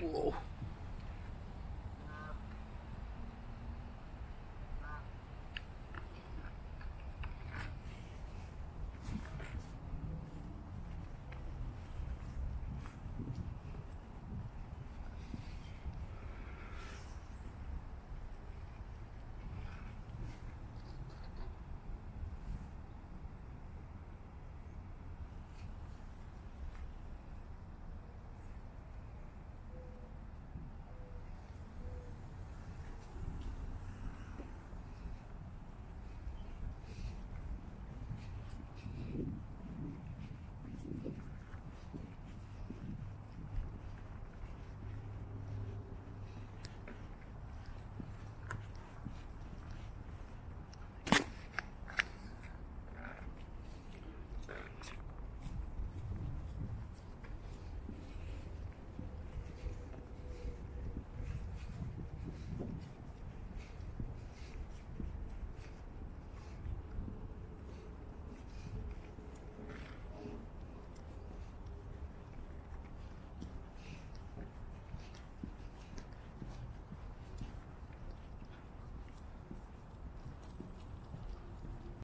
Whoa.